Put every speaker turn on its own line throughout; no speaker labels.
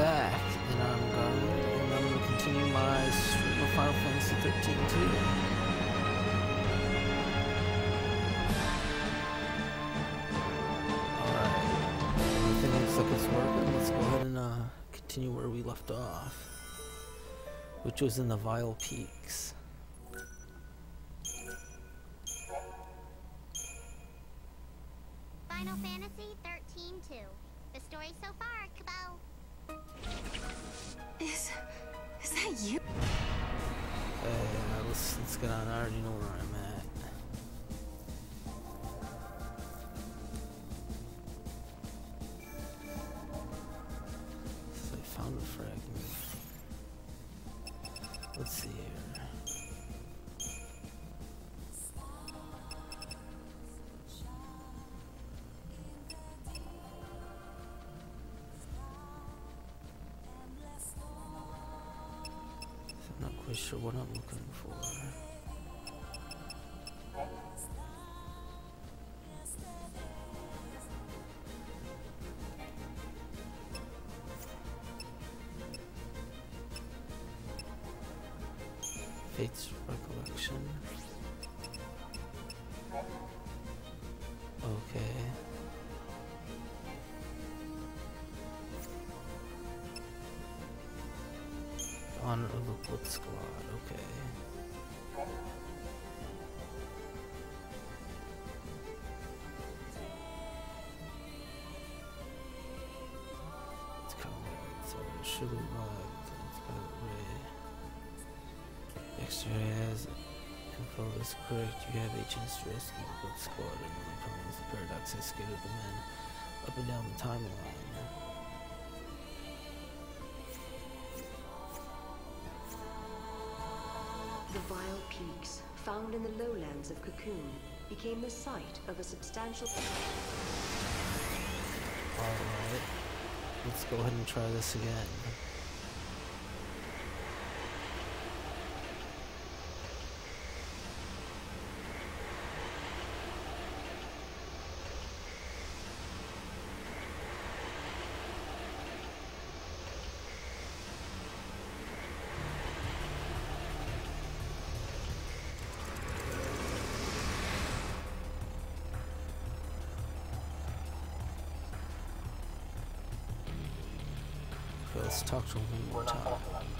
Back, and I'm going, and I'm going to continue my stream of Final Fantasy 13 too. Alright, everything looks like it's. Let's go ahead and uh, continue where we left off, which was in the Vile Peaks. Of the Blood Squad, okay. It's combat, so sugar vibe, it's got ray. X-ray has info is correct. You have a chance to rescue the Blood Squad and overcome the paradox that scattered the men up and down the timeline.
Found in the lowlands of Cocoon, became the site of a substantial...
Alright. Let's go ahead and try this again. Okay, let's talk to him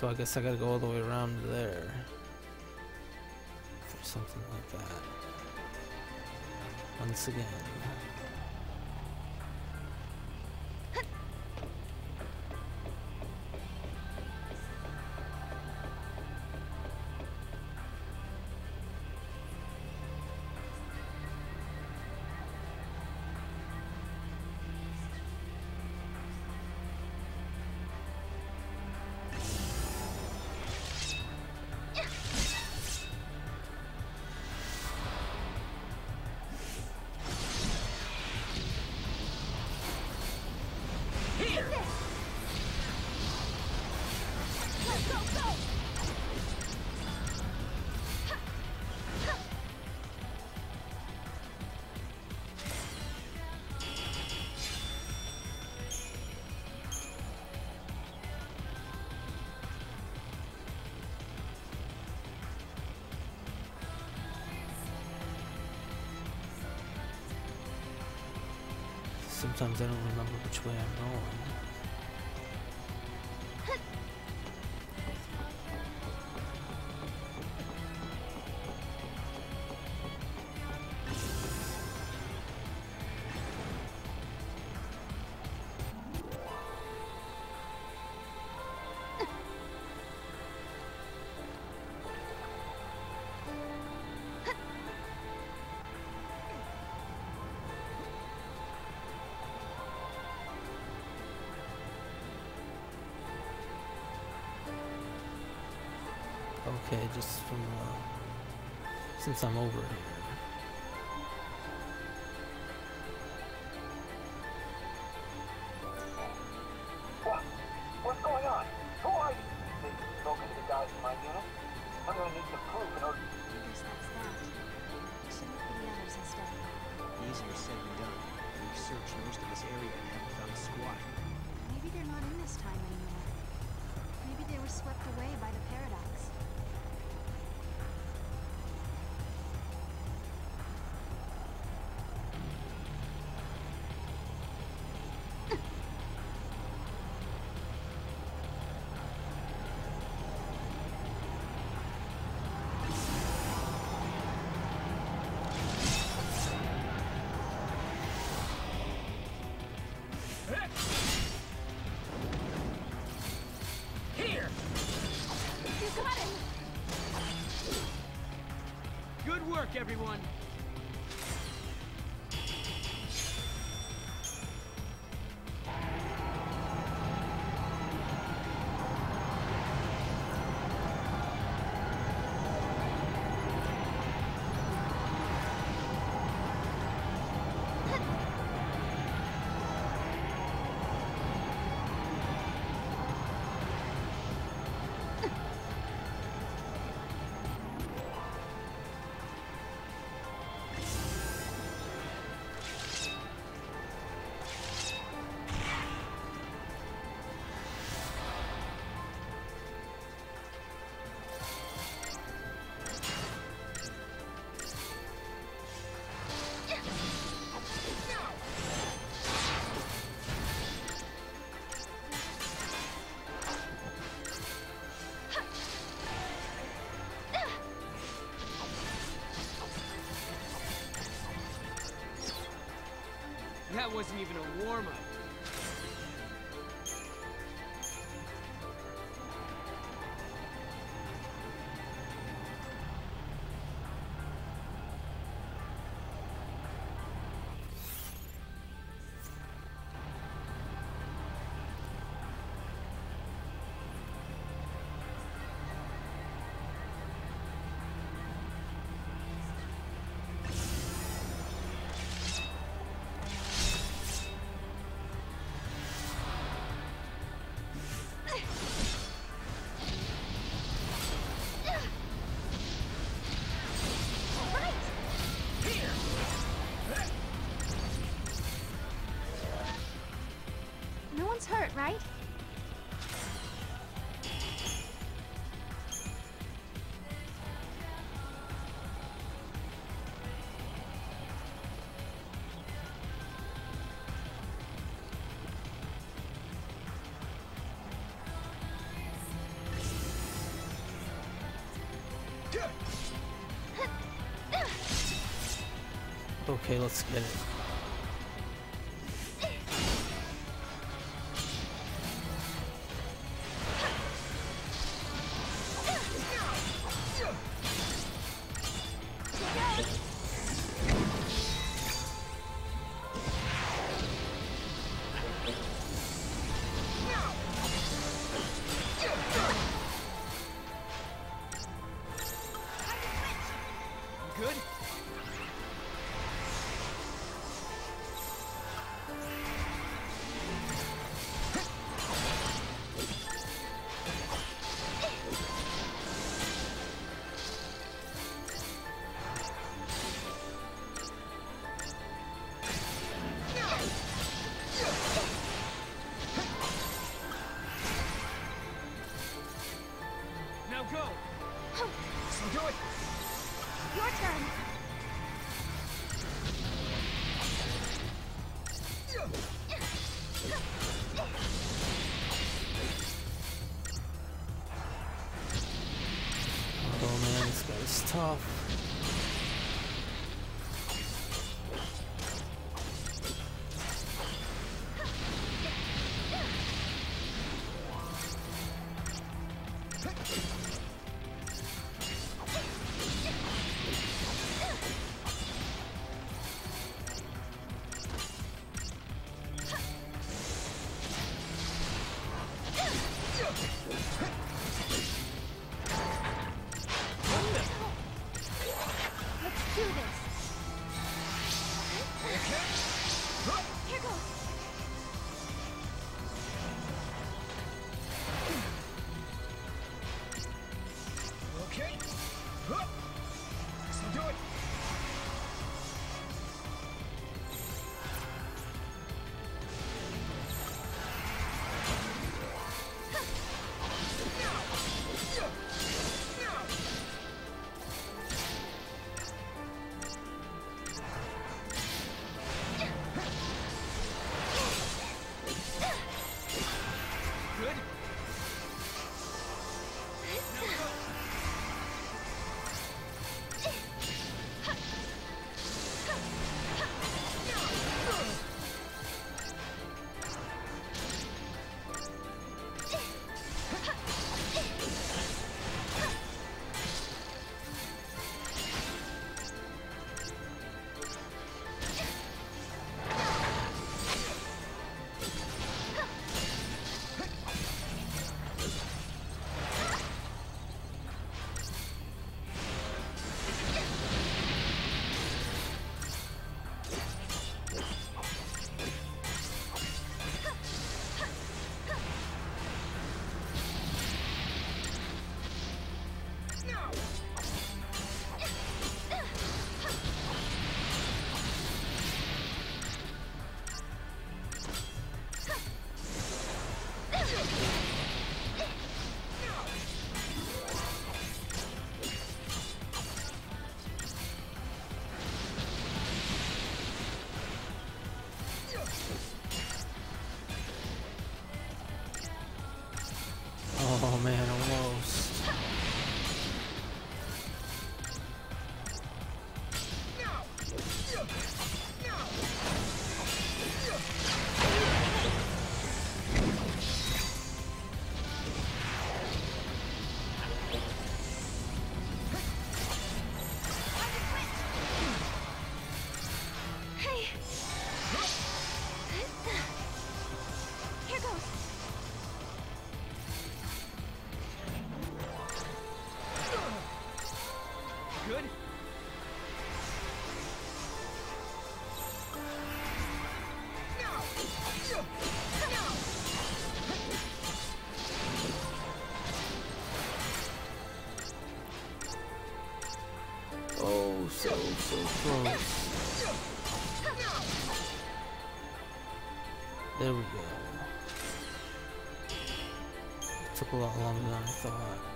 So I guess I gotta go all the way around there. Something like that. Once again. Sometimes I don't remember which way I'm going. since I'm over
it. everyone. wasn't even a warm-up.
Okay, let's get it.
So,
so close. There we go. It Took a lot longer than I thought.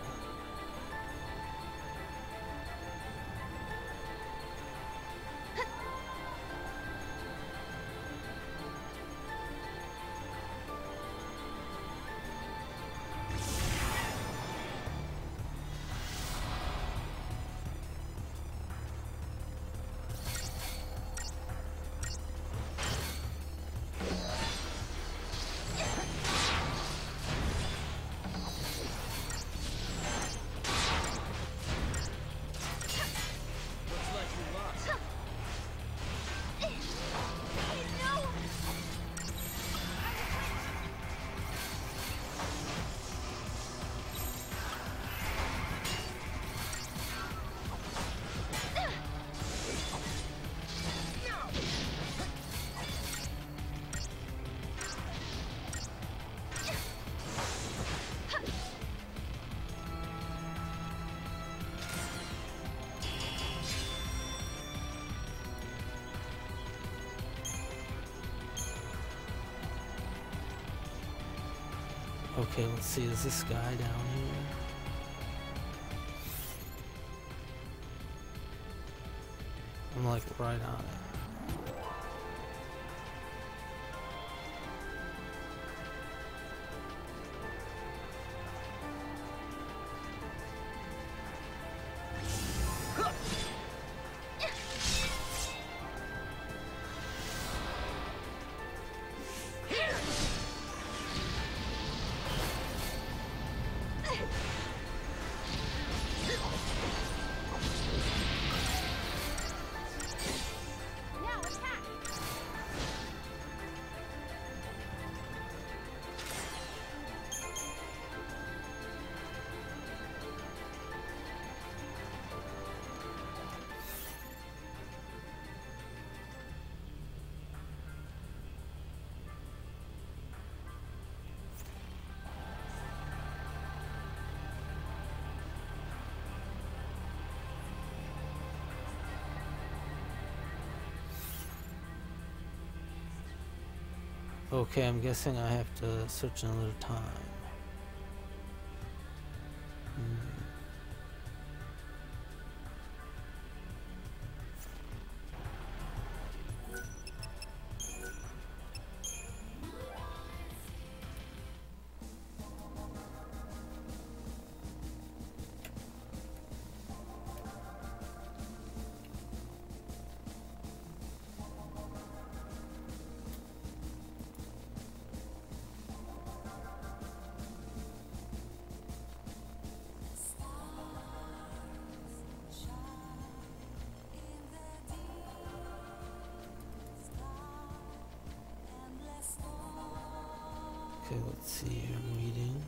Okay, let's see. Is this guy down Okay, I'm guessing I have to search another time. Okay, let's see. I'm reading.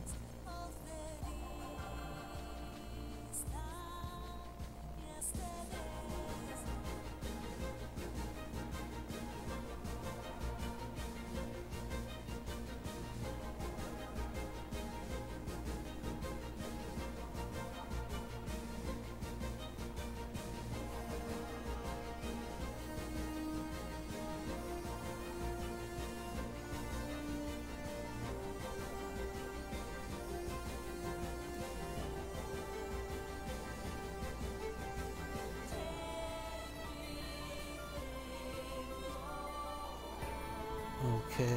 Okay.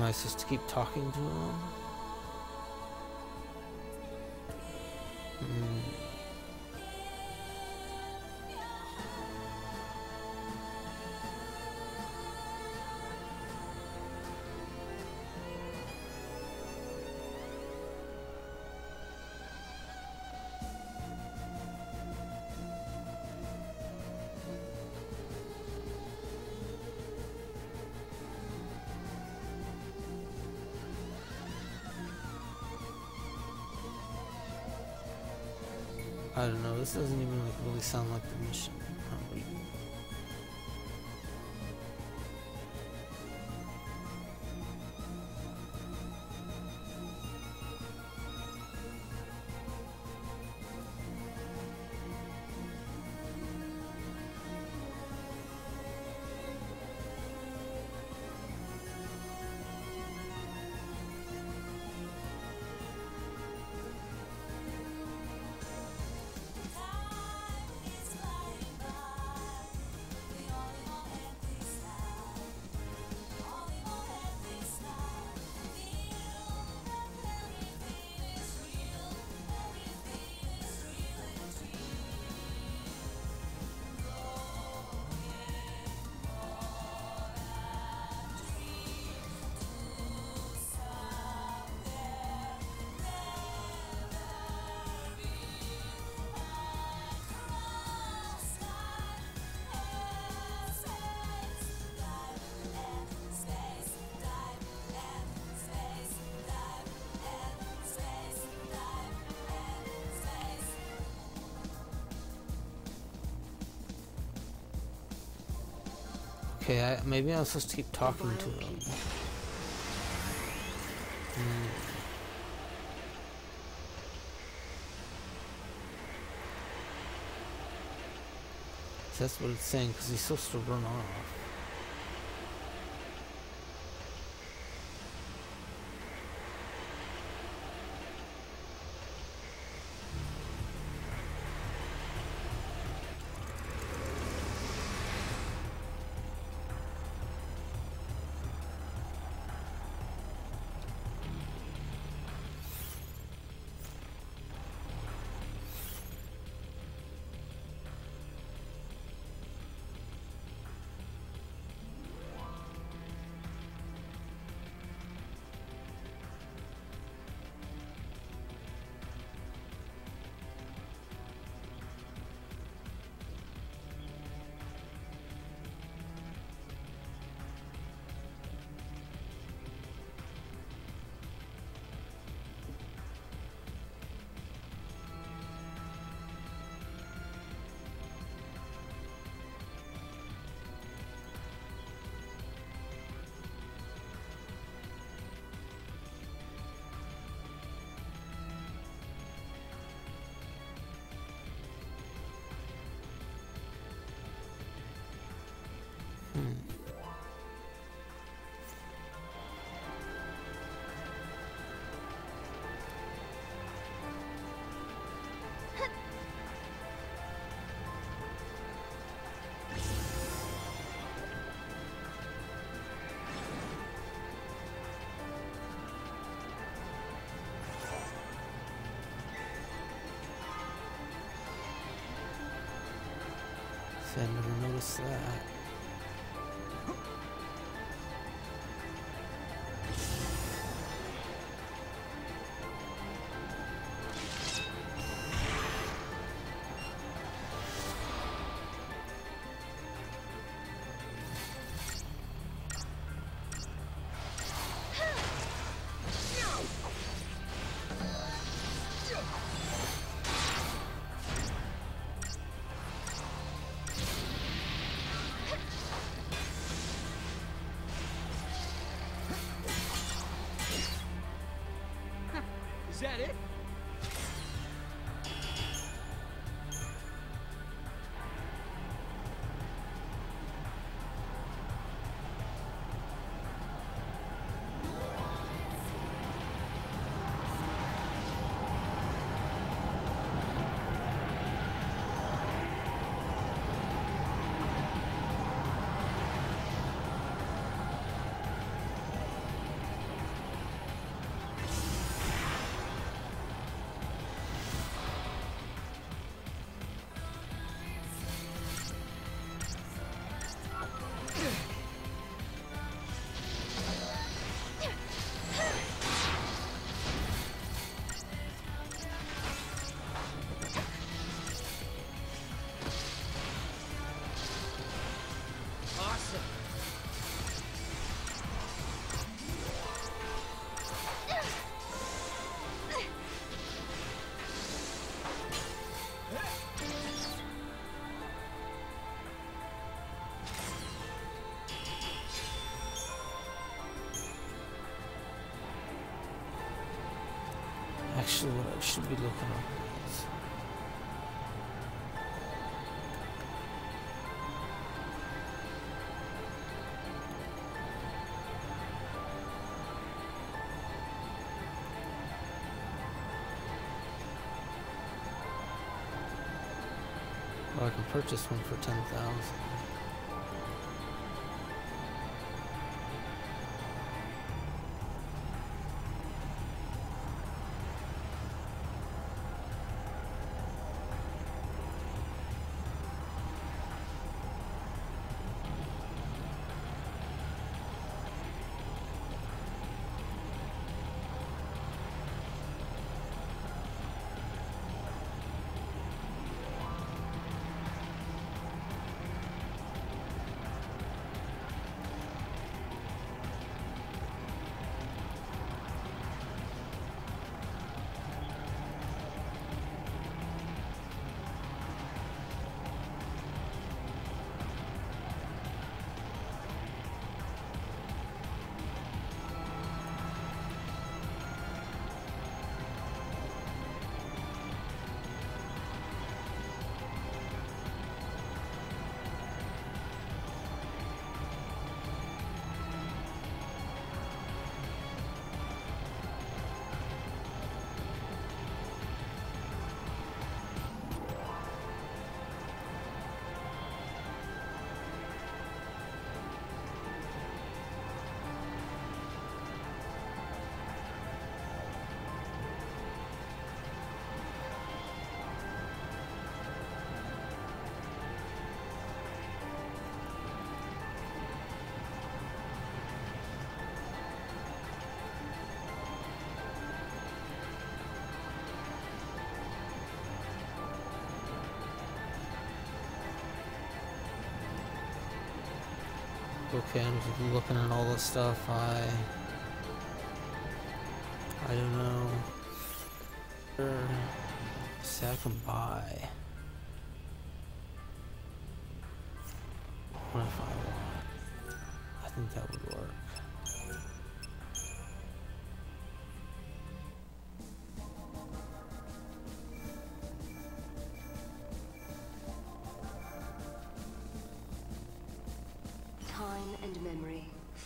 I supposed to keep talking to him? Doesn't even really sound like the mission Okay, I, maybe supposed to keep talking to him. Hmm. That's what it's saying, because he's supposed to run off. I never noticed that. Actually, what I should be looking at. Oh, I can purchase one for 10,000. Okay, I'm just looking at all this stuff I I don't know. See, I buy.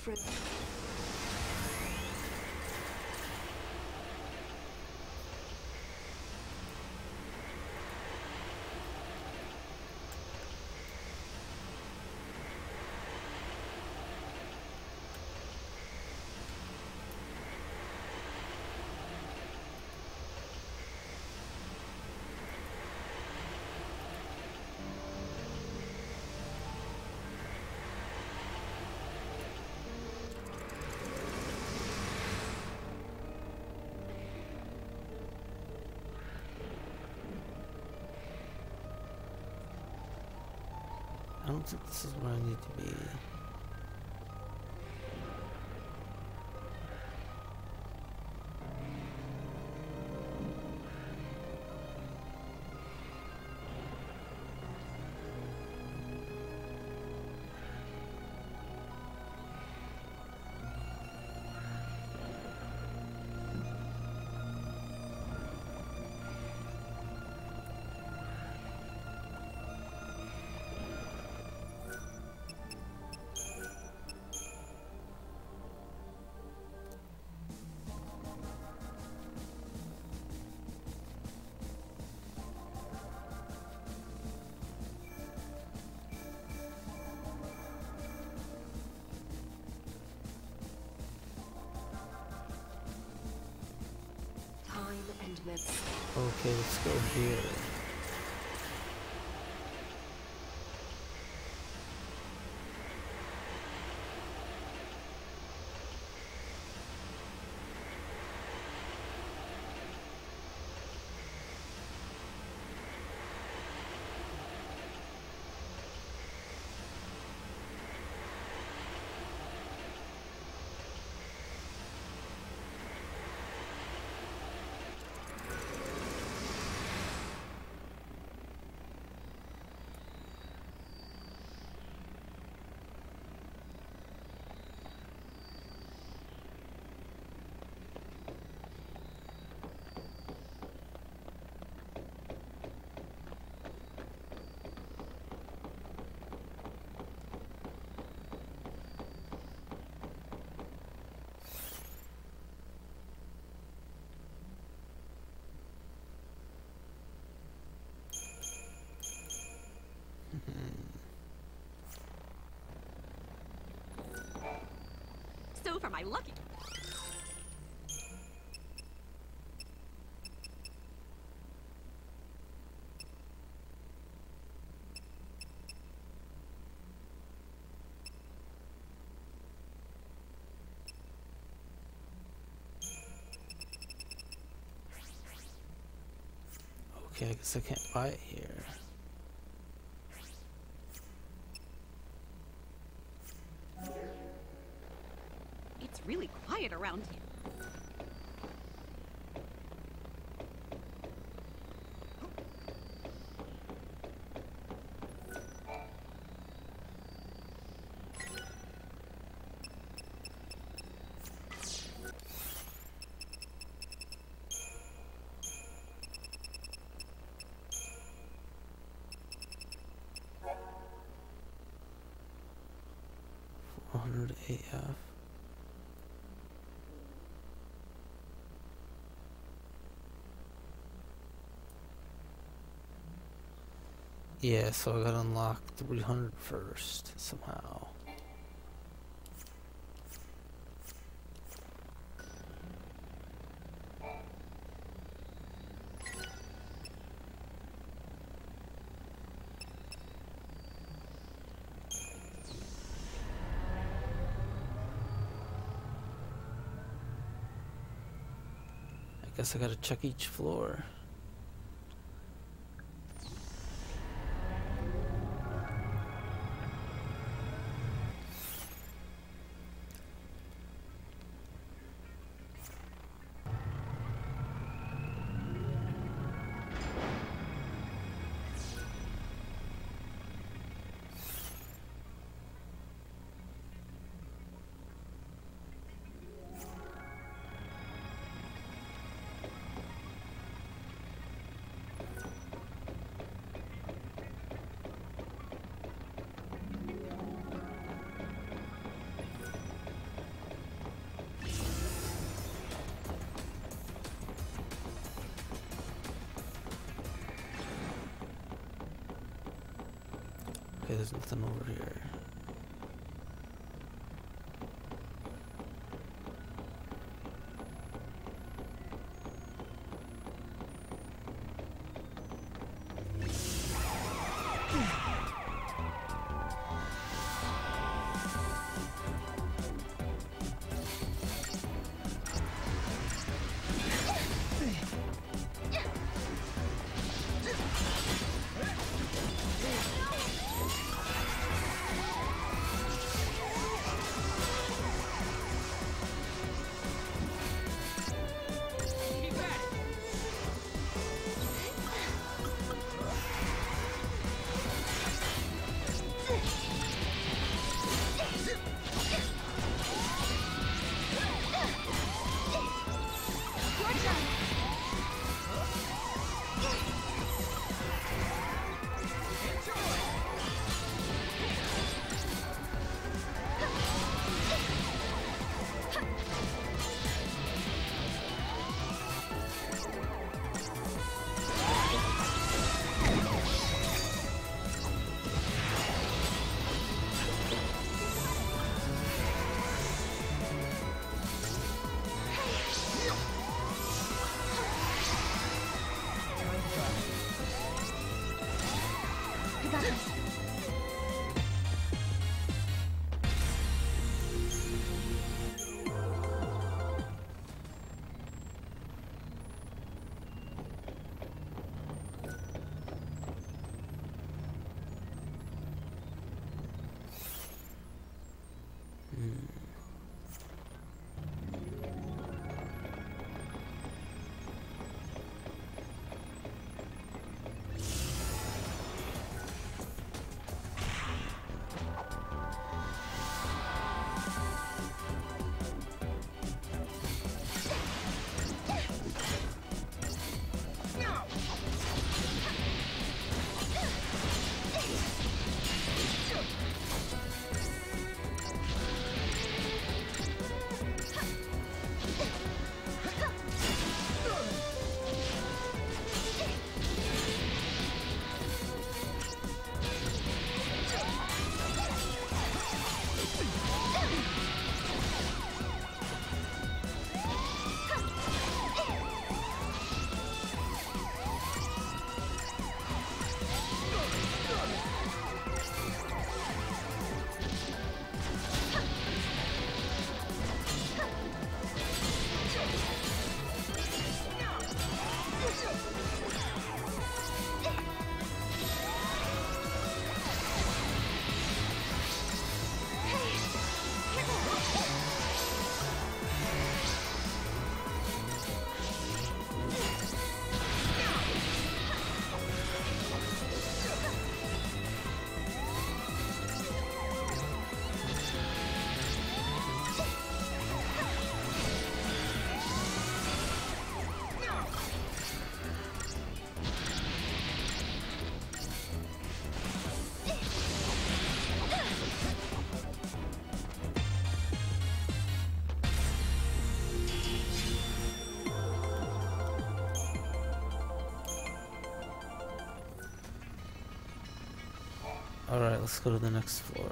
Memory.
I don't think this is where I need to be.
Memory.
Okay, let's go here.
For my lucky.
Okay, I guess I can't buy it here.
Around here.
AF. Yeah, so I gotta unlock 300 first somehow. I guess I gotta check each floor. Okay, there's nothing over here. Let's go to the next floor.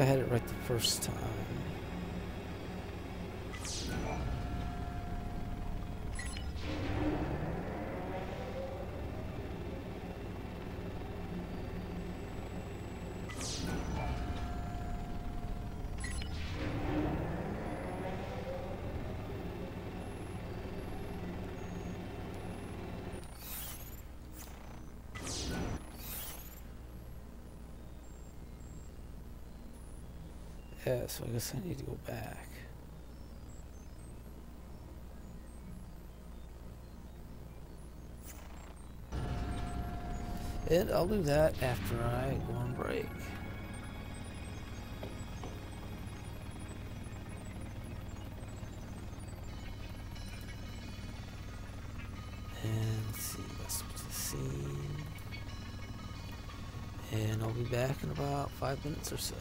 I had it right the first time. So I guess I need to go back. And I'll do that after I go on break. And see. And I'll be back in about five minutes or so.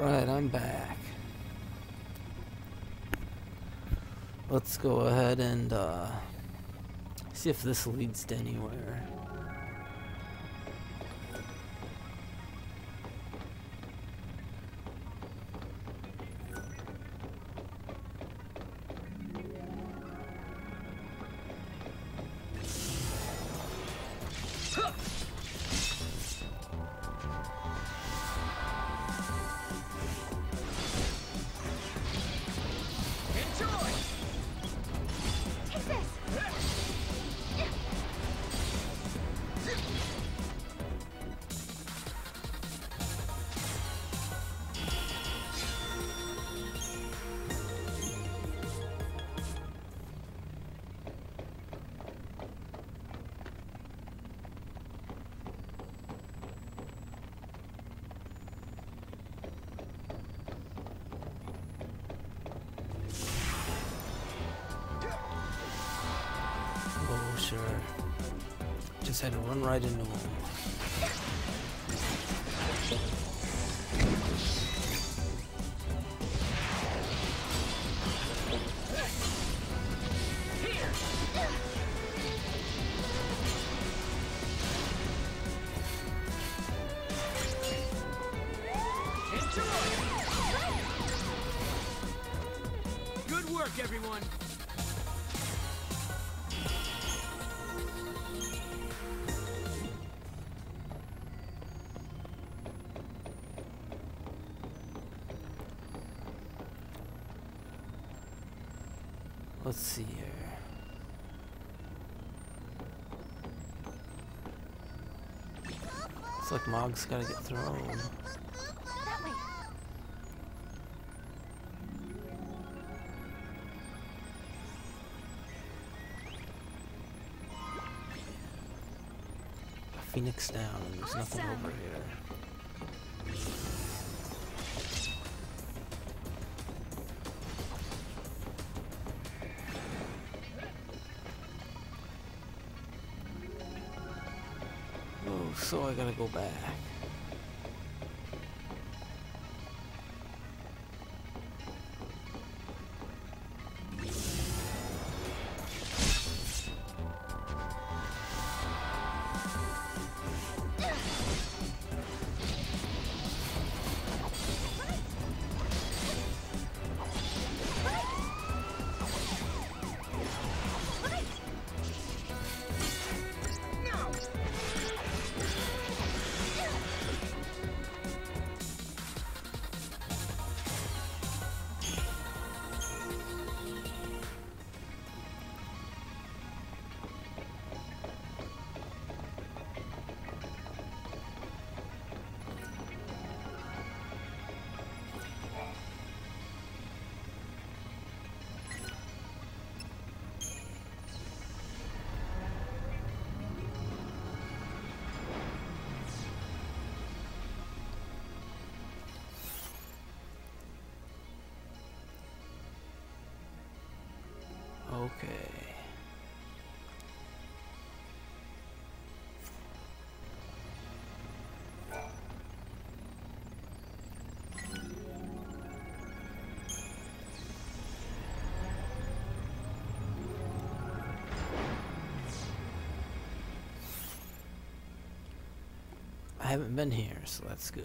Alright, I'm back. Let's go ahead and uh, see if this leads to anywhere. Right into him. Mog's gotta get thrown. Phoenix down, there's nothing
Awesome.
over here. Gotta go back. Okay. I haven't been here, so that's good.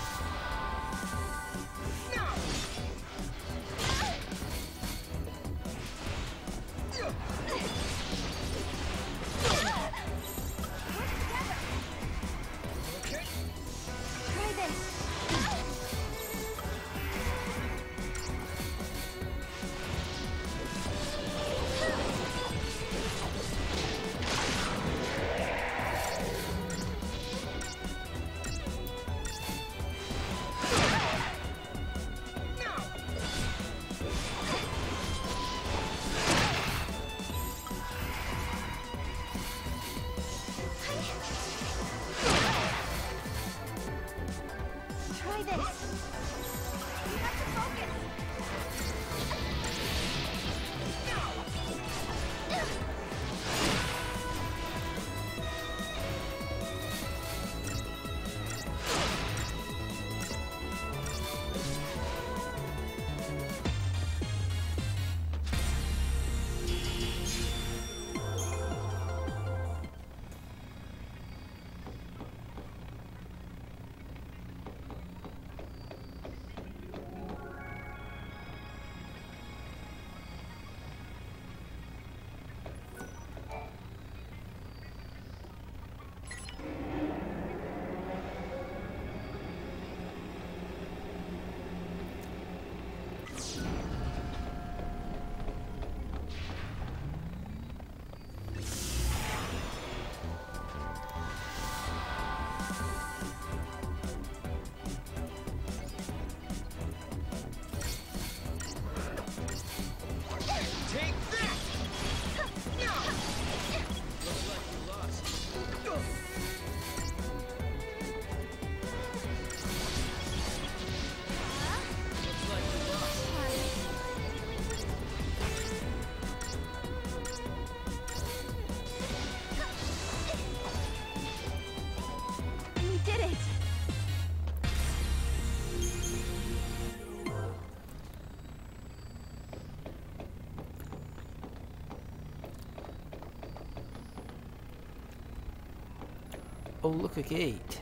look, a gate.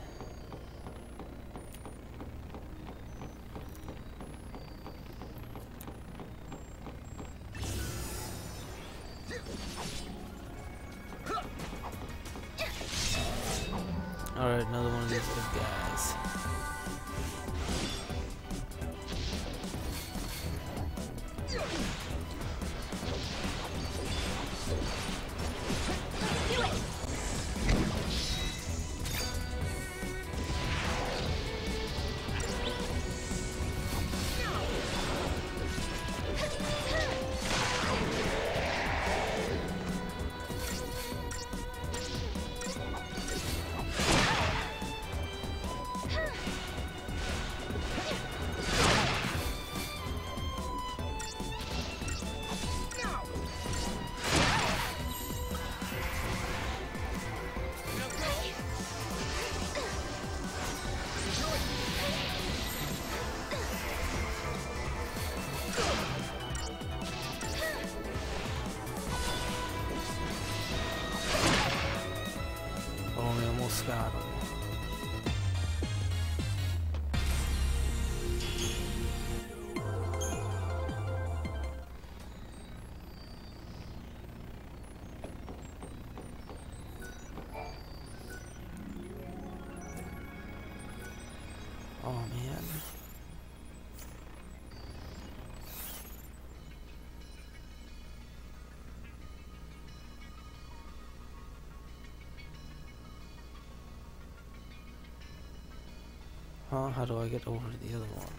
How do I get over to the other one?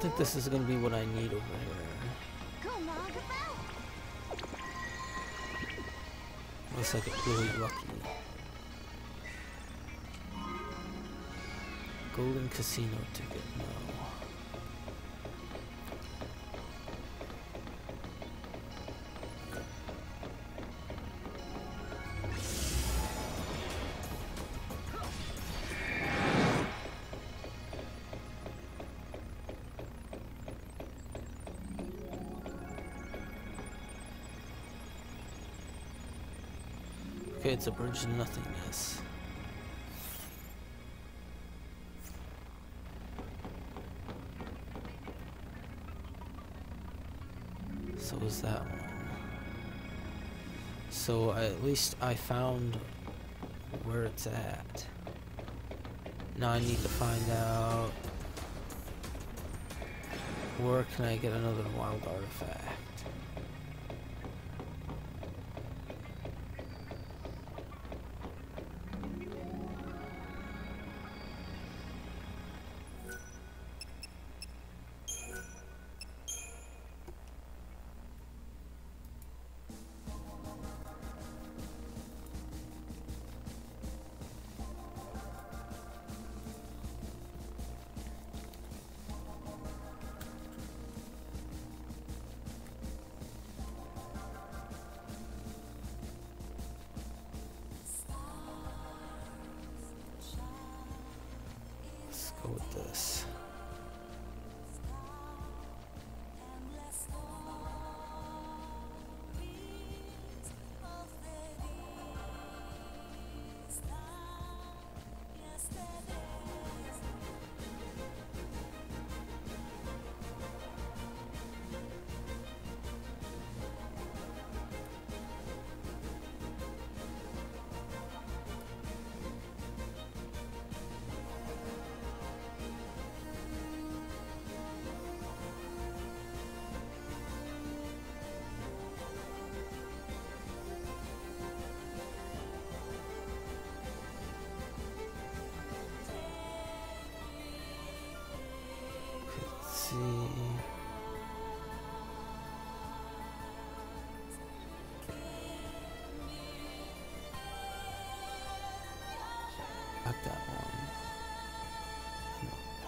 Don't think this is gonna be what I need over here. Looks like it's really lucky. Golden casino ticket, no. It's a bridge to nothingness. So is that one. So at least I found where it's at. Now I need to find out where can I get another wild artifact.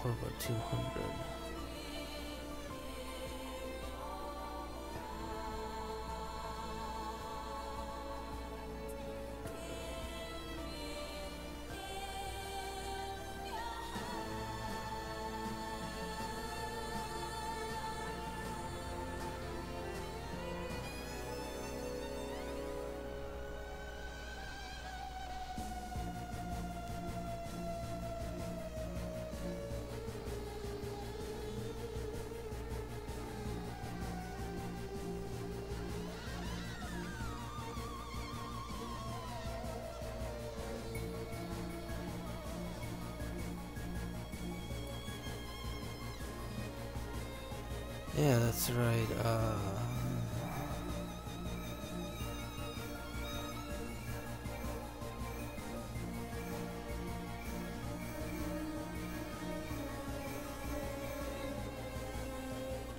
About 200. Yeah, that's right. Uh,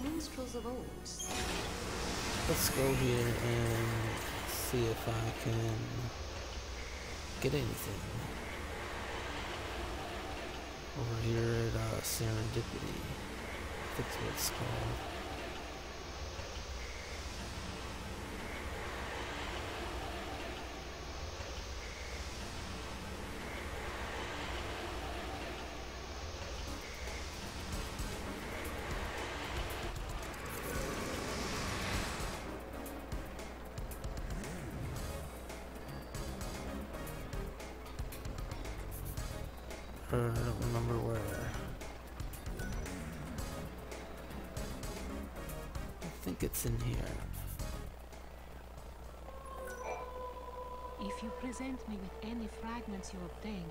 Minstrels of old.
let's go here and see if I can get anything. Over here at uh, Serendipity. Uh, I don't remember where. It's in here.
If you present me with any fragments you obtain,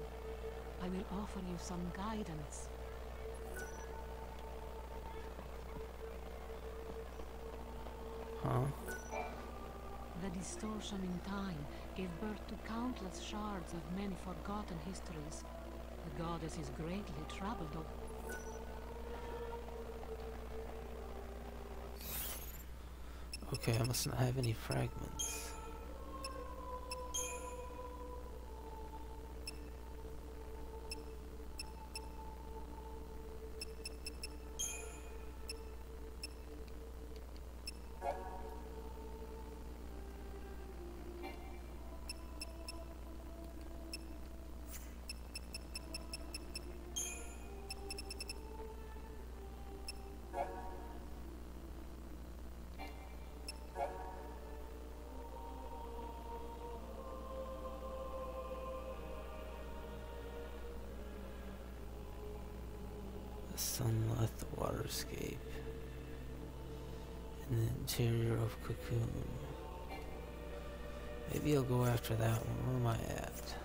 I will offer you some guidance.
Huh?
The distortion in time gave birth to countless shards of many forgotten histories. The goddess is greatly troubled
Okay, I must not have any fragments. Sunleth Waterscape. In the interior of Cocoon. Maybe I'll go after that one. Where am I at?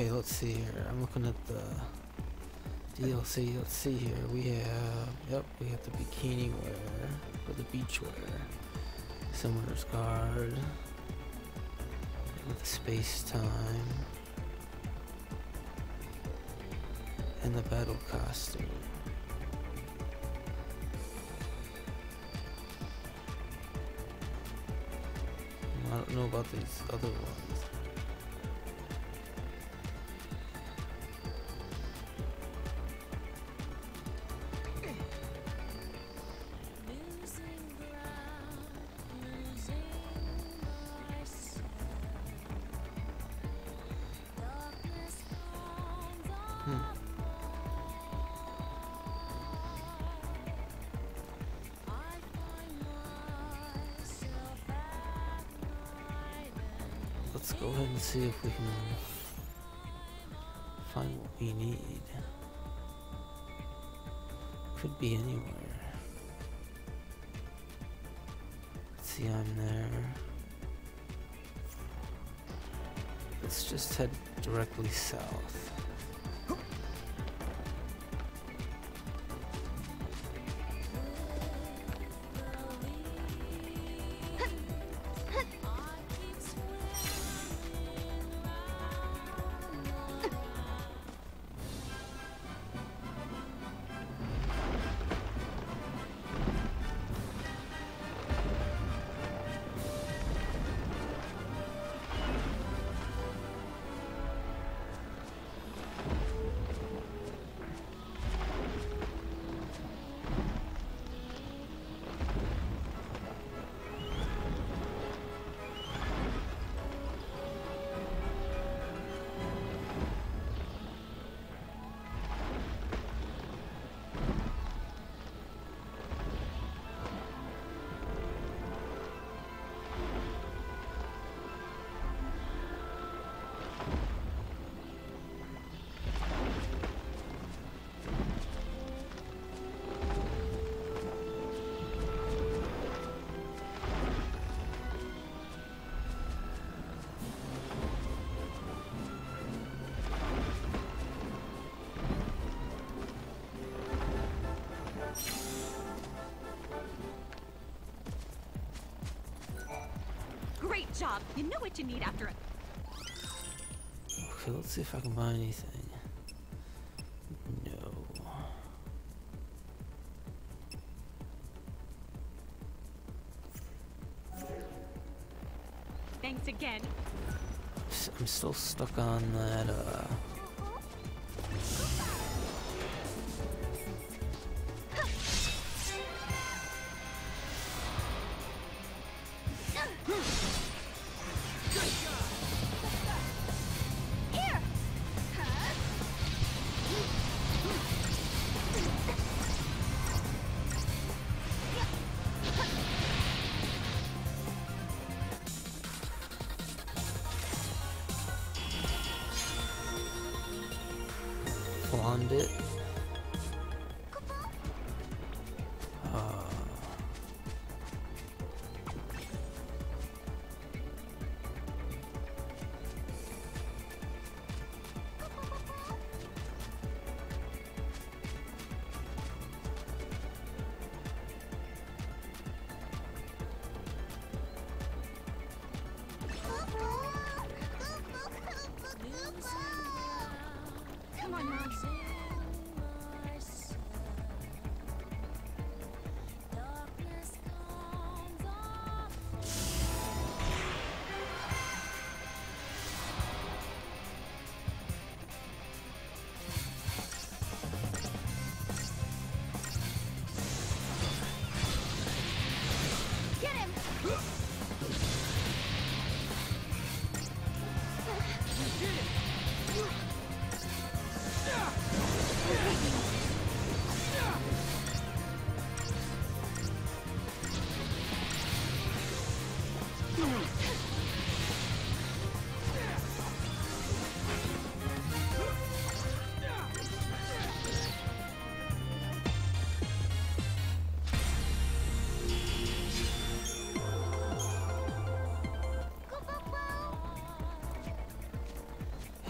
Okay, let's see here. I'm looking at the DLC. Let's see here. We have, yep, we have the bikini wear or the beach wear. Summoner's guard with the space time and the battle costume. I don't know about these other ones. Be anywhere. Let's see, I'm there. Let's just head directly south.
Job. You know what you need after it.
Okay, let's see if I can buy anything. No.
thanks again.
I'm still stuck on that, uh...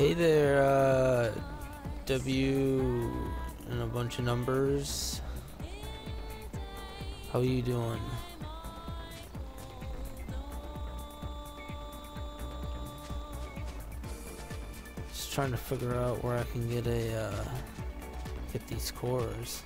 hey there, uh... W... and a bunch of numbers. How are you doing? Just trying to figure out where I can get a, uh... Get these cores.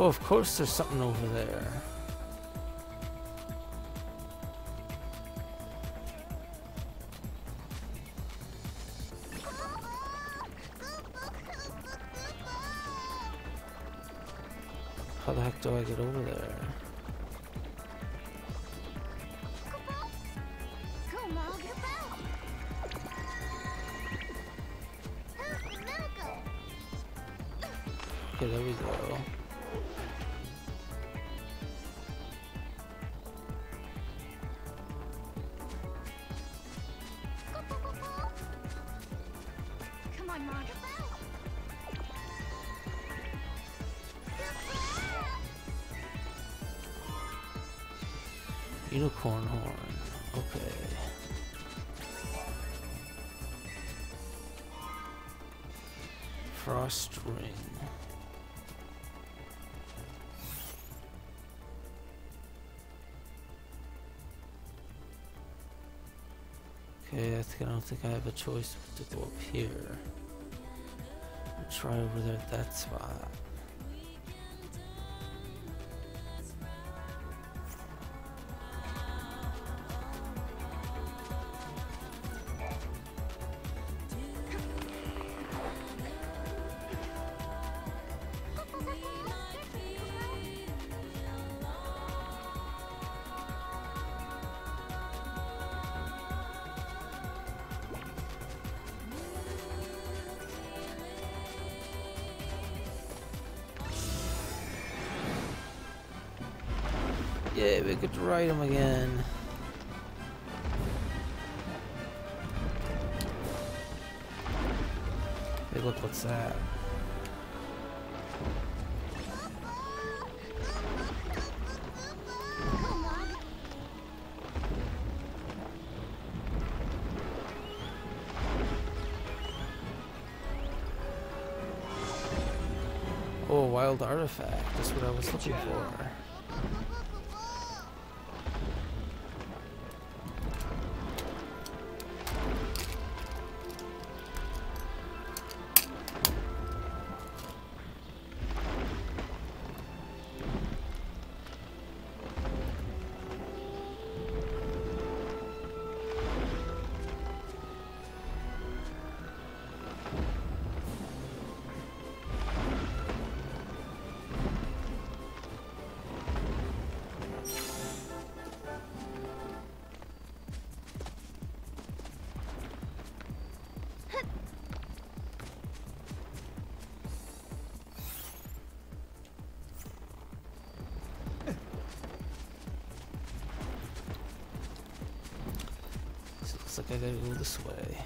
Oh, of course there's something over there. I don't think I have a choice but to go up here. I'll try over there at that spot. Could ride him again. Hey, look, what's that? Oh, wild artifact. That's what I was looking for. Looks like I gotta go this way.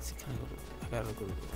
See, can I go to, I gotta go to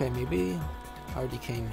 Okay, maybe I already came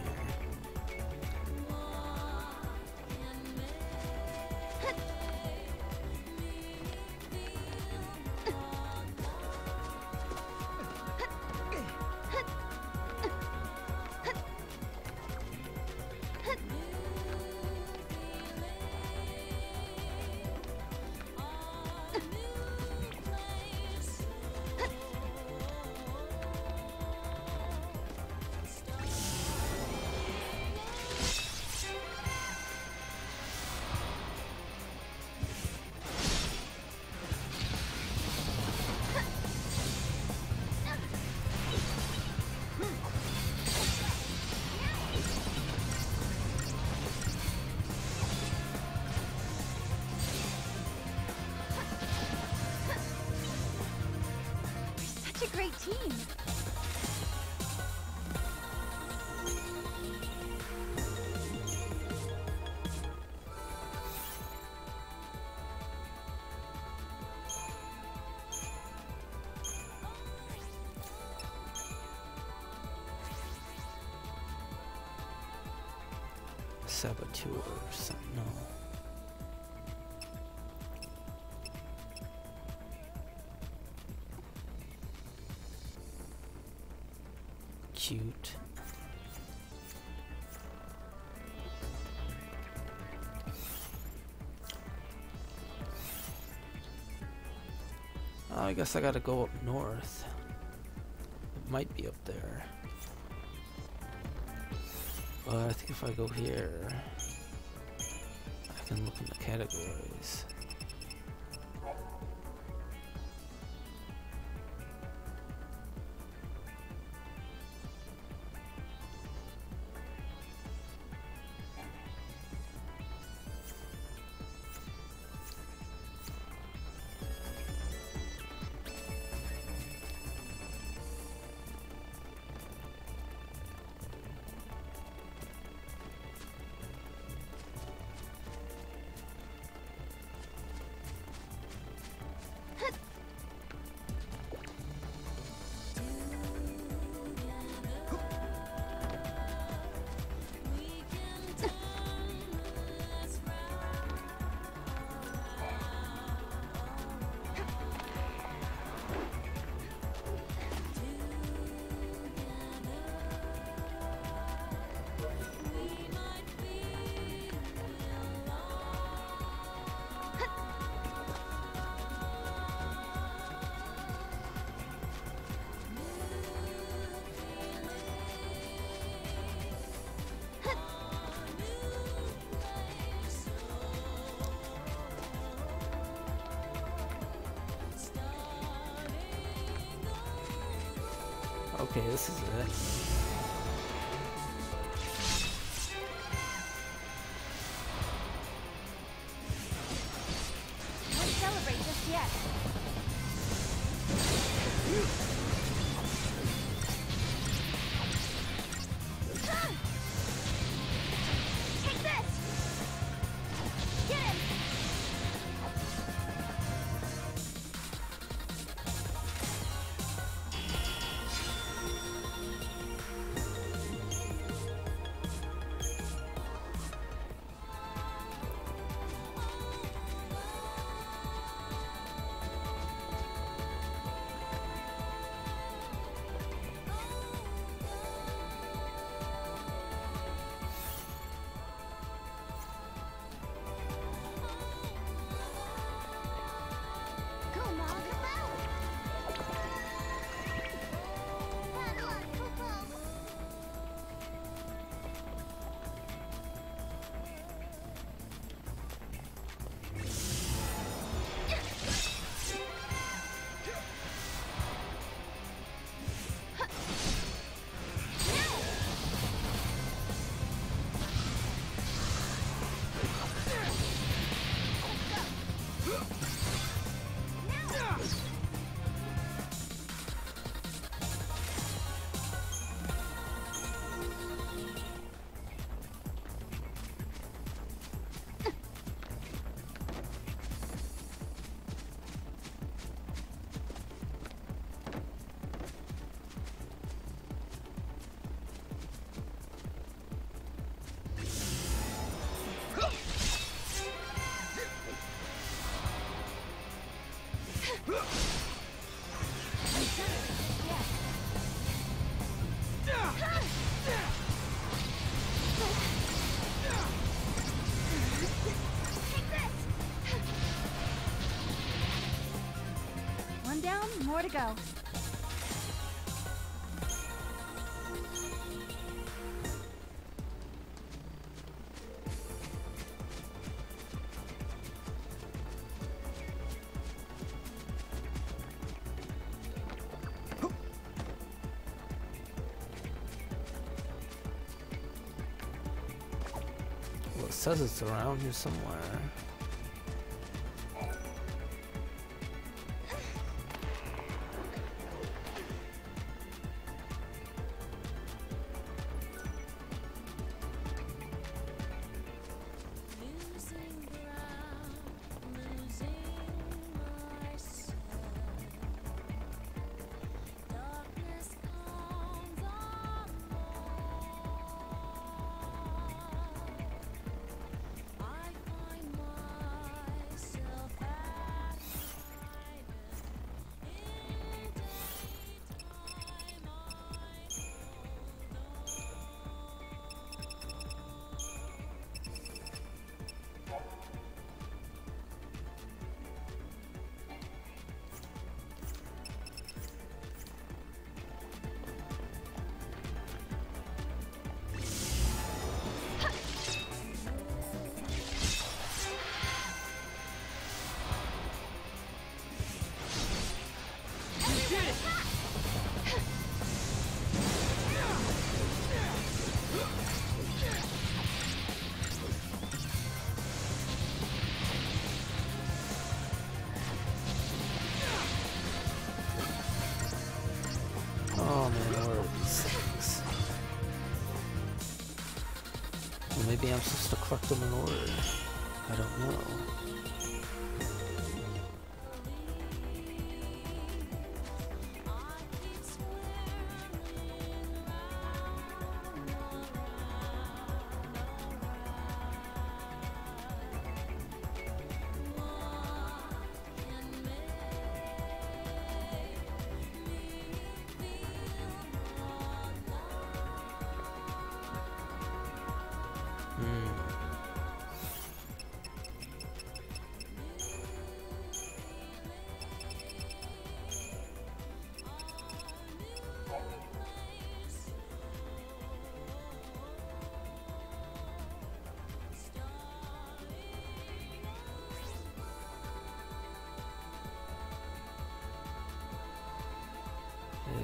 Saboteur, Sentinel. Guess I gotta go up north. It might be up there. But I think if I go here, I can look in the categories. Okay, this is it.
More to go.
Says it's around here somewhere. I'm supposed to collect them in order.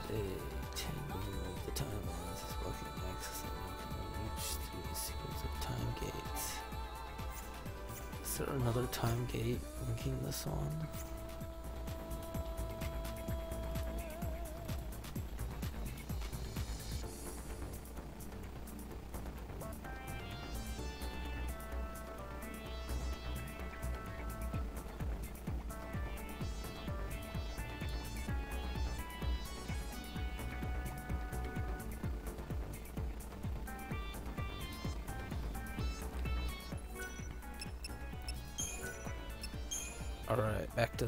The is access reach through sequence of time gates. Is there another time gate linking this one?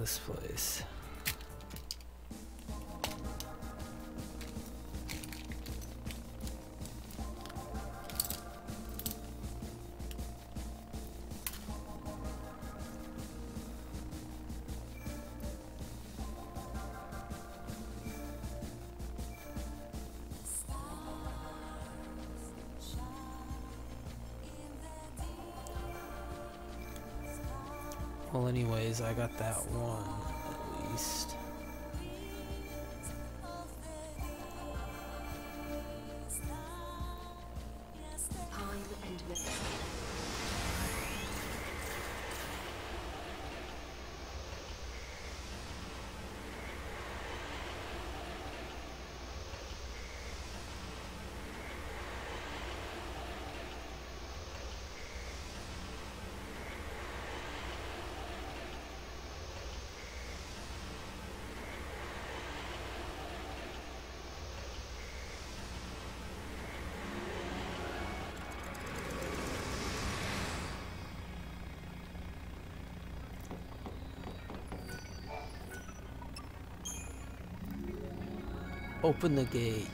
This place. Well, anyways, I got that one Open the gate.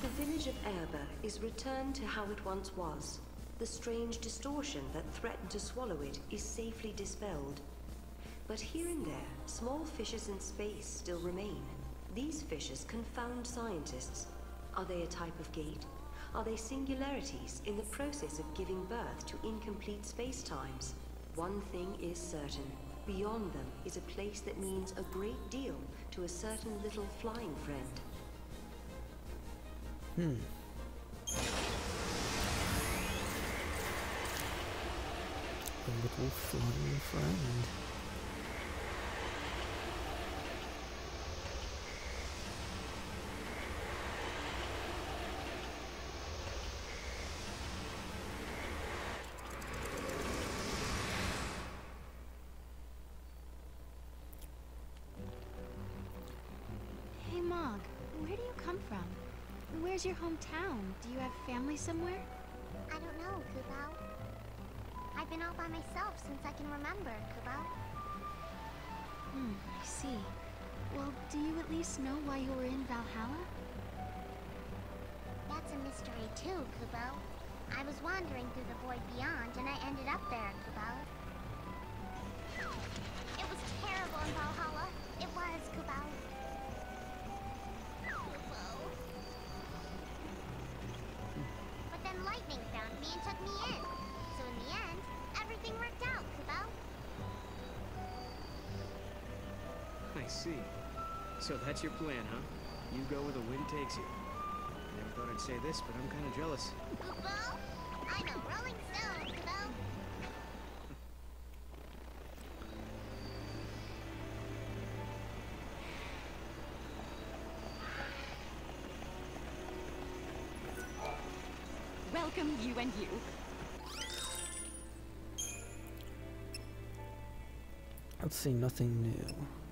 The village of Oerba is returned to how it once was. The strange distortion that threatened to swallow it is safely dispelled. But here and there, small fissures in space still remain. These fissures confound scientists. Are they a type of gate? Are they singularities in the process of giving birth to incomplete space-times? One thing is certain. Beyond them is a place that means a great deal to a certain little flying friend.
Hmm. A little flying friend.
Hometown? Do you have family somewhere?
I don't know, Kupo. I've been all by myself since I can remember, Kupo.
Hmm, I see. Well, do you at least know why you were in Valhalla?
That's a mystery too, Kupo. I was wandering through the void beyond, and I ended up there, Kupo. It was terrible in Valhalla.
I see. So that's your plan, huh? You go where the wind takes you. I never thought I'd say this, but I'm kind of jealous.
Kupo, I'm a rolling stone, Kupo.
Welcome, you and you.
Let's see, nothing new.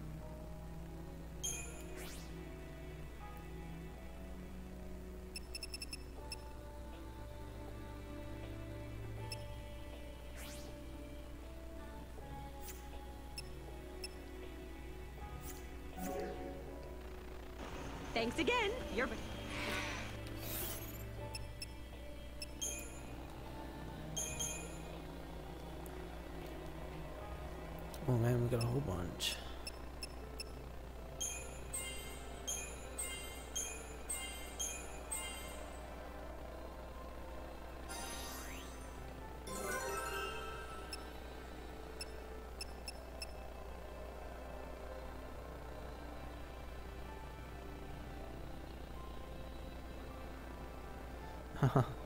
Haha.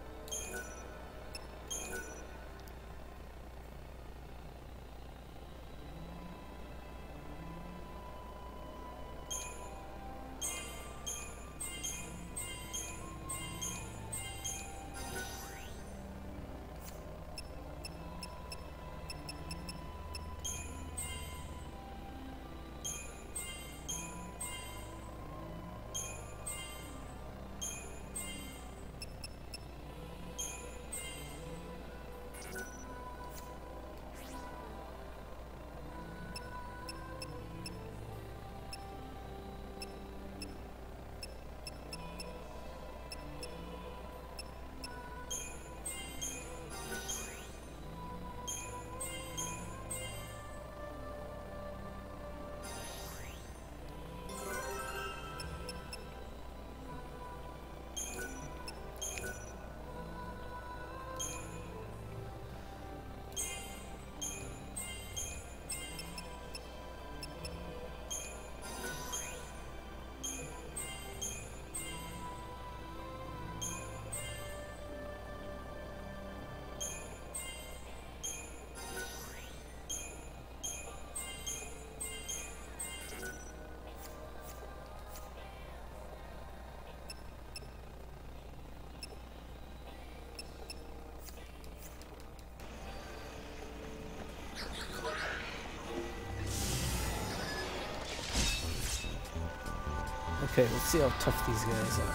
Okay, let's see how tough these guys are.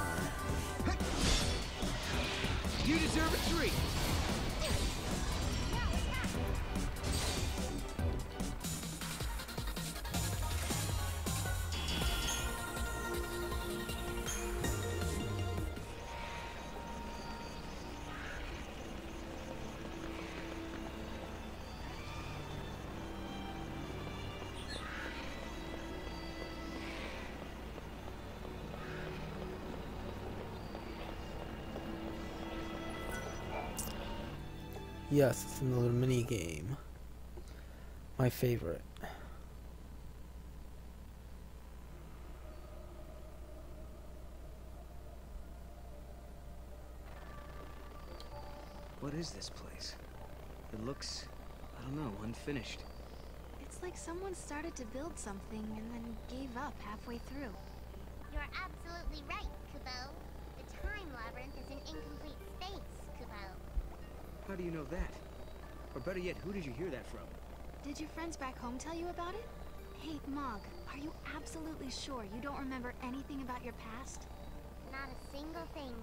You deserve a treat.
Yes, it's another mini game. My favorite.
What is this place? It looks, I don't know, unfinished.
It's like someone started to build something and then gave up halfway through.
You're absolutely right, Kupo. The time labyrinth is an incomplete space, Kupo.
How do you know that? Or better yet, who did you hear that from?
Did your friends back home tell you about it? Hey, Mog, are you absolutely sure you don't remember anything about your past?
Not a single thing,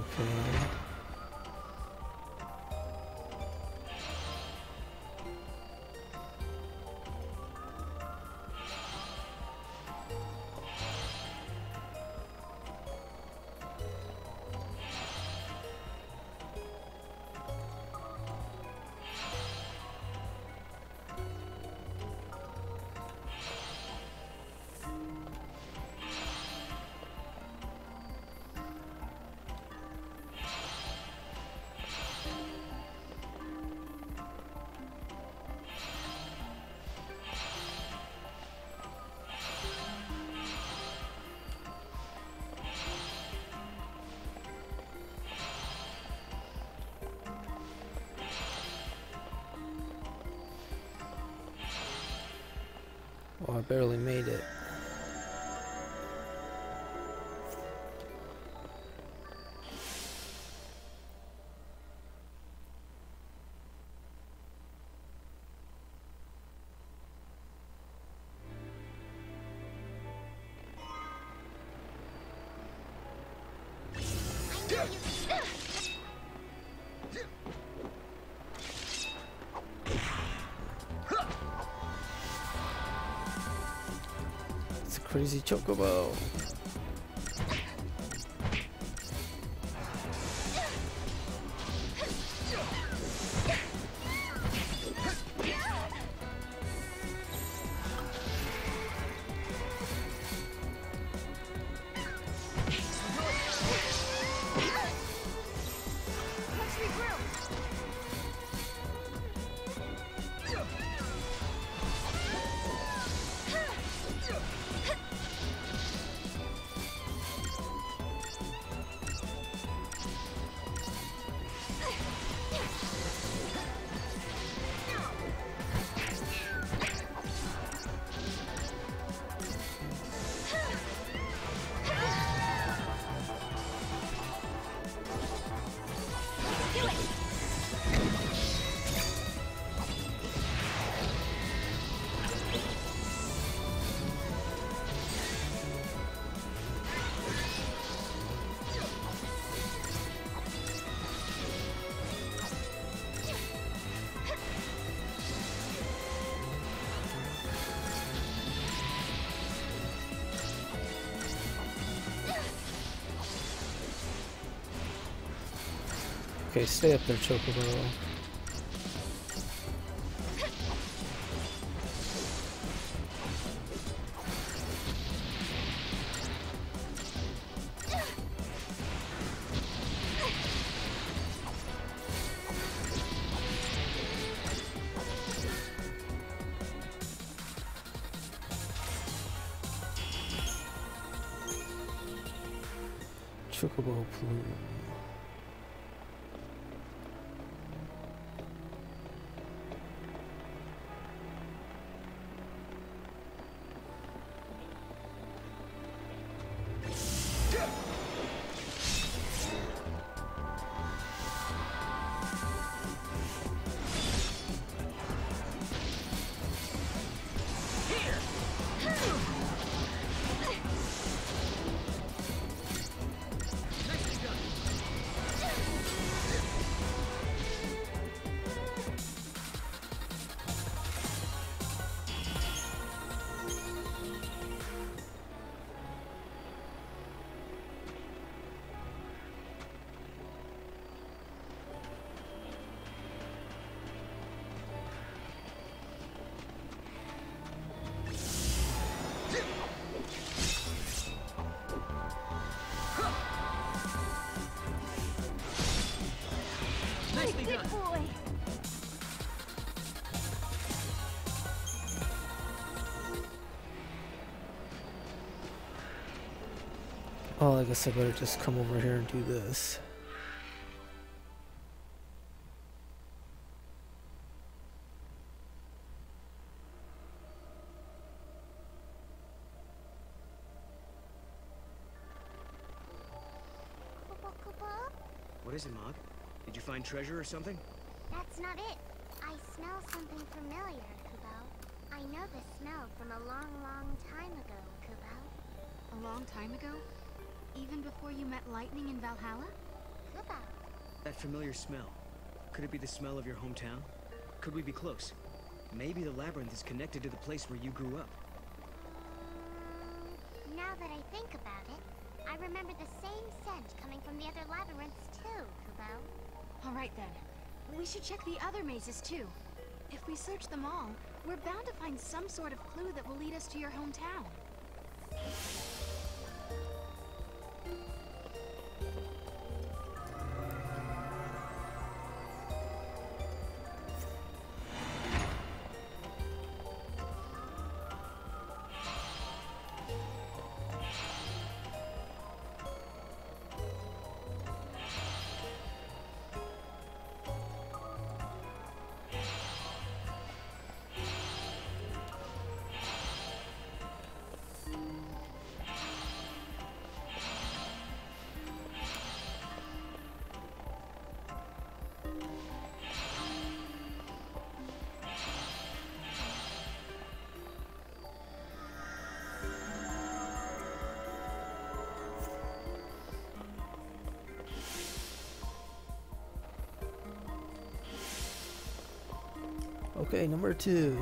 Okay. Oh, I barely made it. Crazy chocobo. Okay, stay up there, chocobo. Guess I better just come over here and do this.
Kupo Kupo?
What is it, Mog? Did you find treasure or something?
That's not it. I smell something familiar, Kupo. I know the smell from a long, long time ago, Kupo.
A long time ago? Even before you met Lightning in Valhalla?
That familiar smell. Could it be the smell of your hometown? Could we be close? Maybe the labyrinth is connected to the place where you grew up.
Um, now that I think about it, I remember the same scent coming from the other labyrinths too, Kupo.
All right then. We should check the other mazes too. If we search them all, we're bound to find some sort of clue that will lead us to your hometown.
Okay, number two.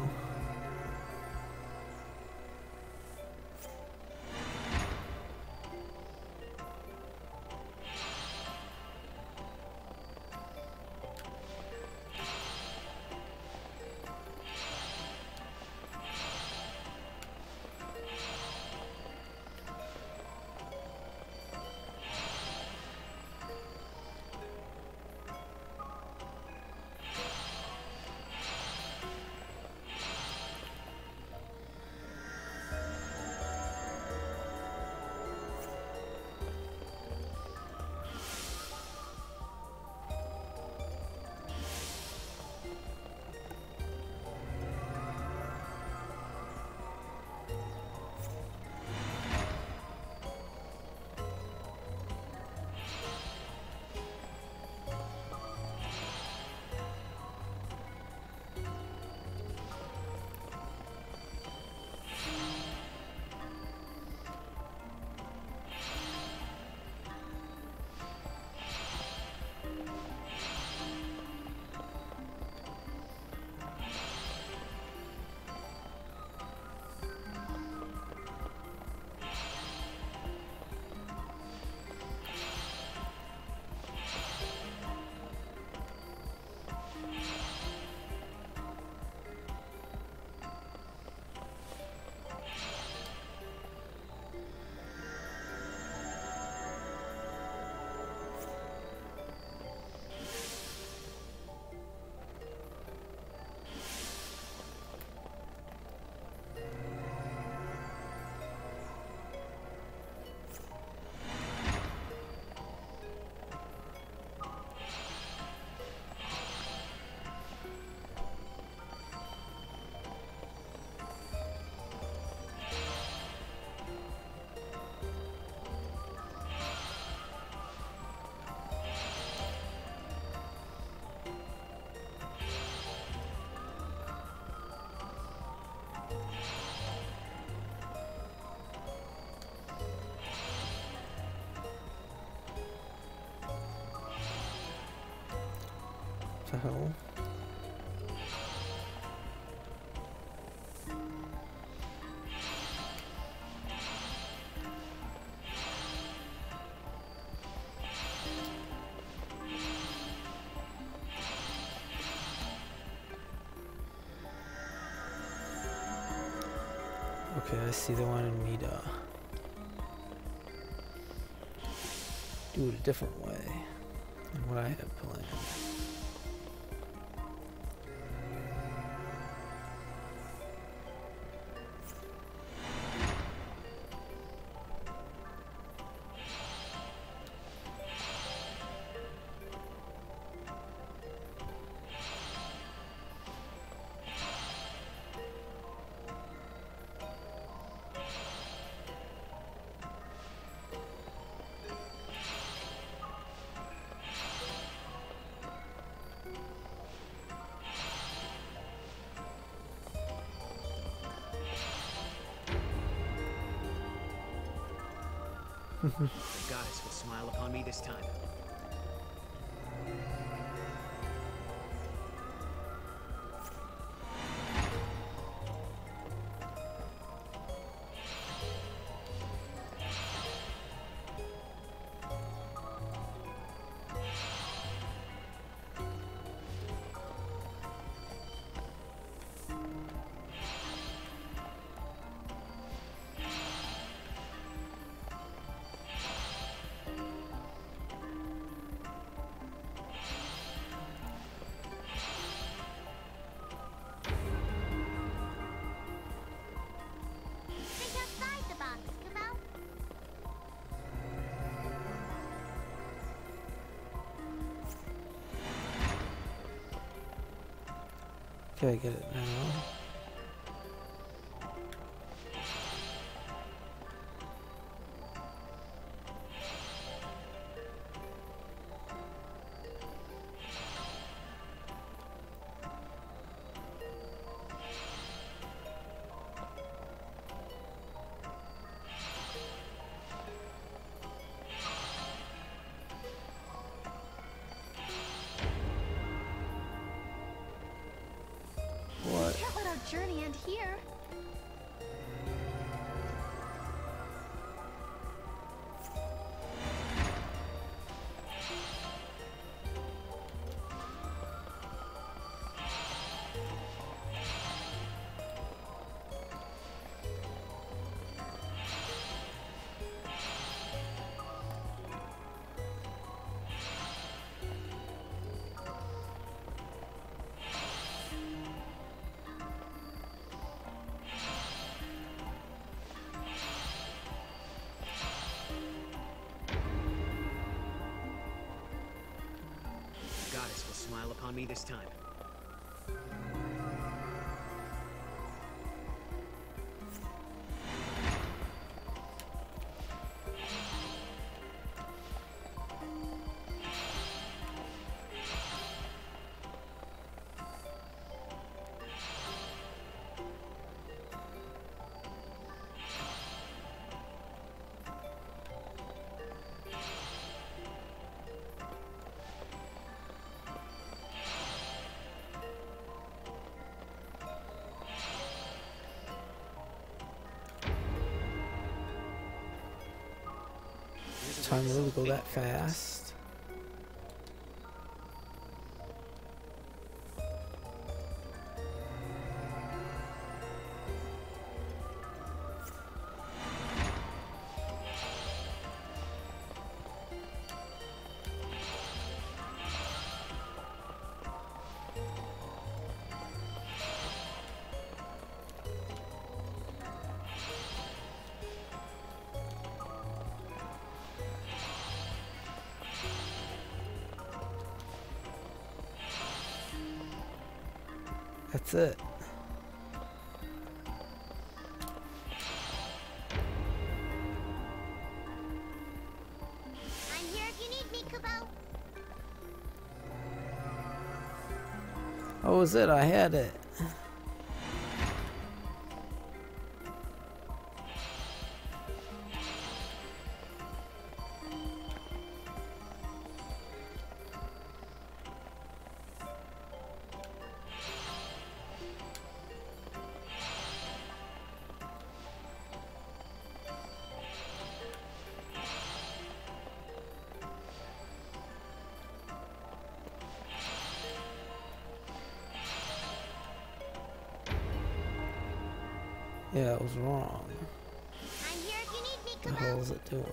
The hell? Okay, I see they wanted me to do it a different way than what I had
The goddess will smile upon me this time.
Okay, I get it now.
Smile upon me this time.
Time
to
really go that fast. Was it? I had it. Yeah, it was wrong.
I'm here if you need me,
What the hell is it doing?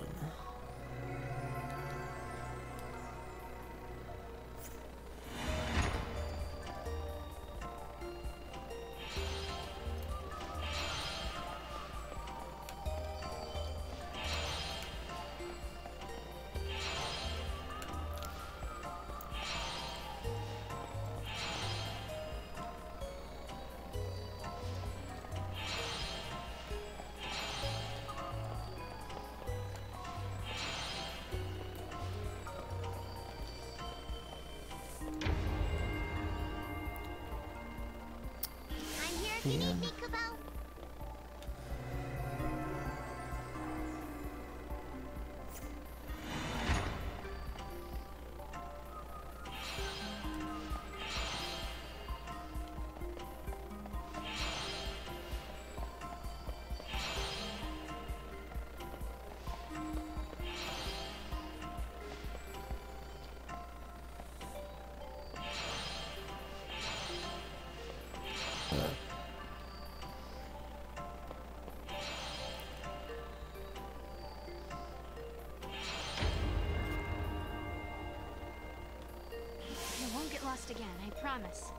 Get lost again, I promise.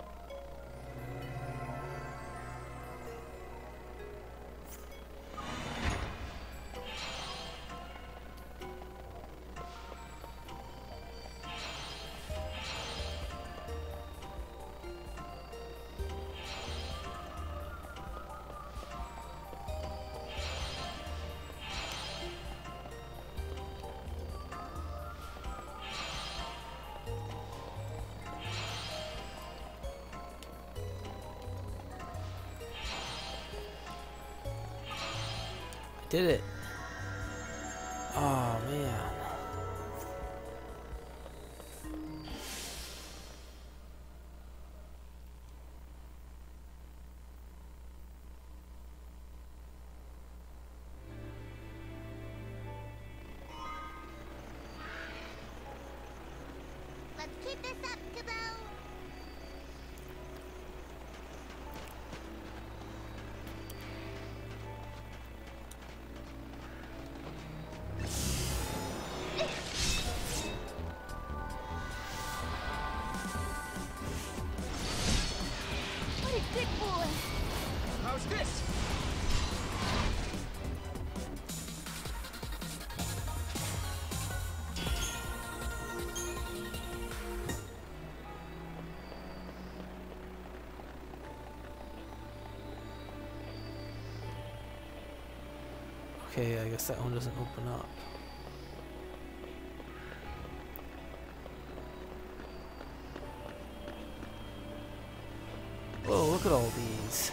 Did it. Okay, I guess that one doesn't open up. Whoa, look at all these.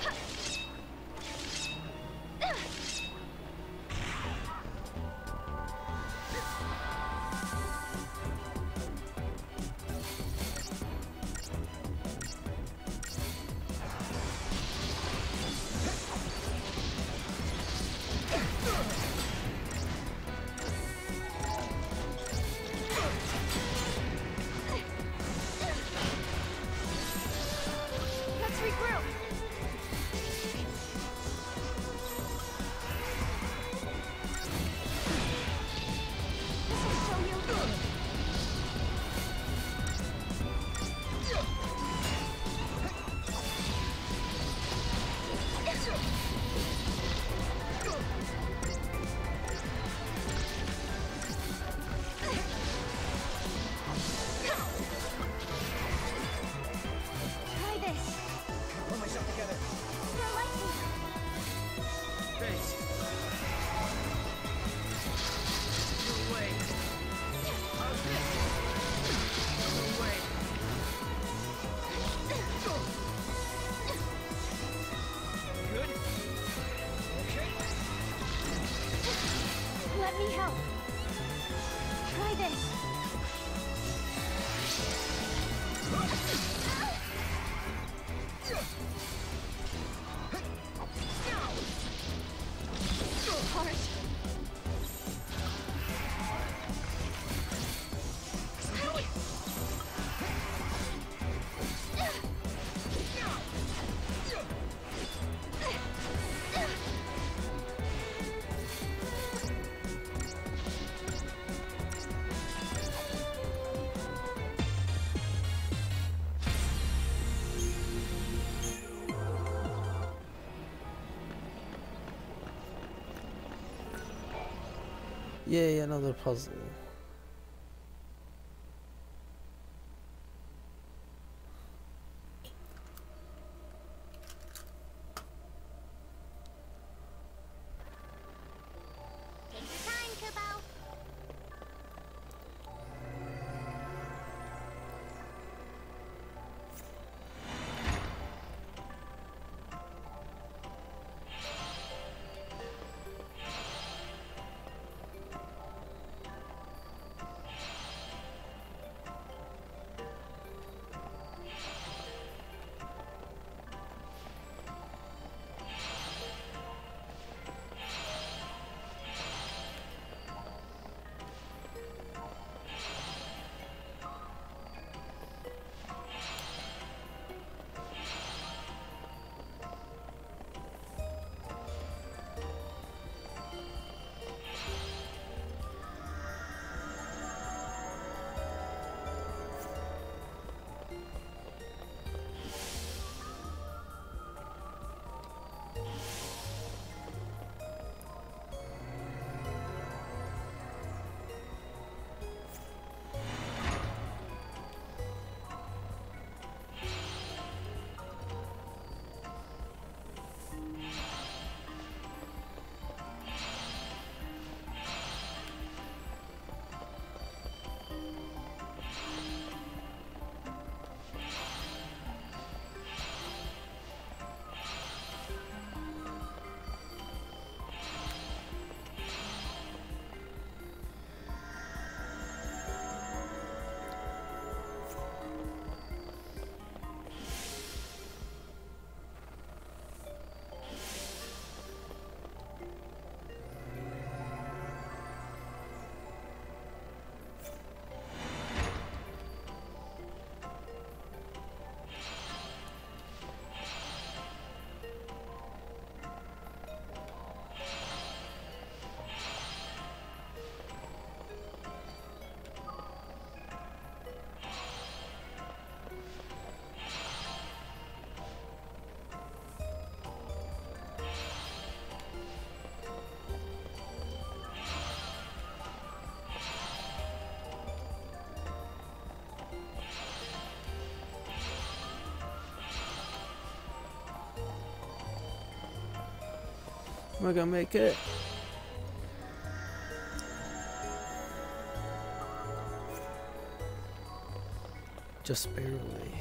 Yeah, another puzzle. Am I gonna make it? Just barely.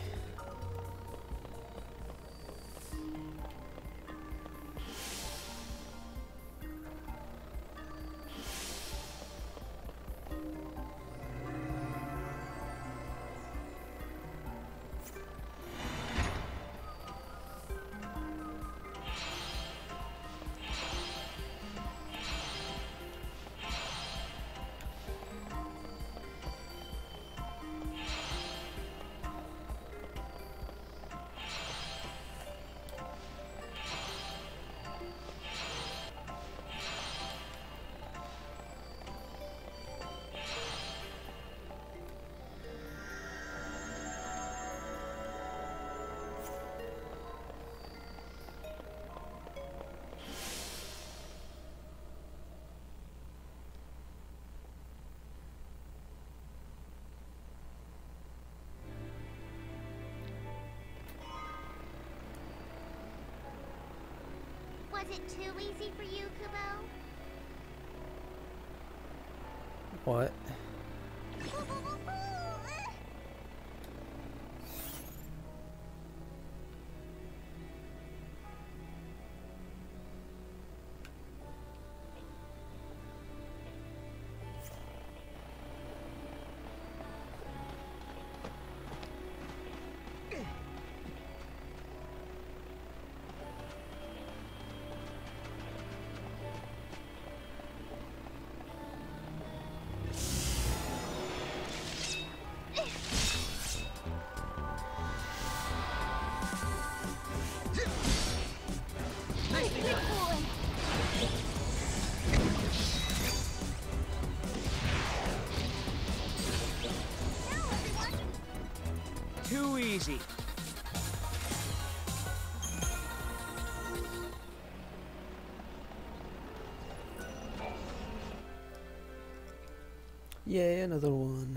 What?
Easy.
Yay, another one.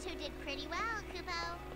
Two did pretty well, Kupo.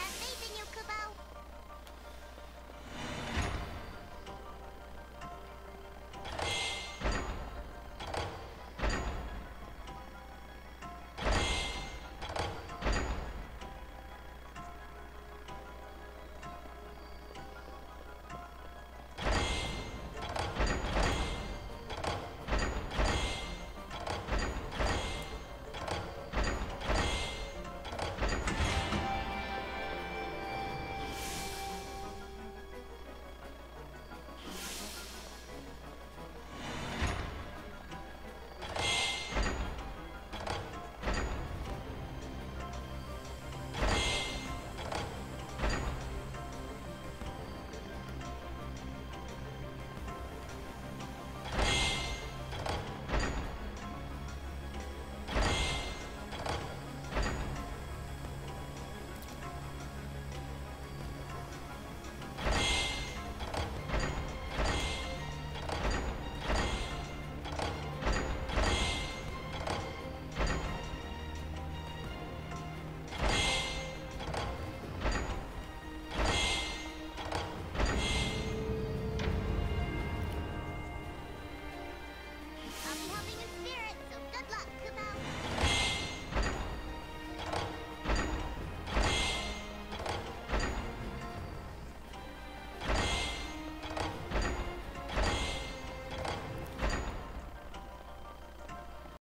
happy?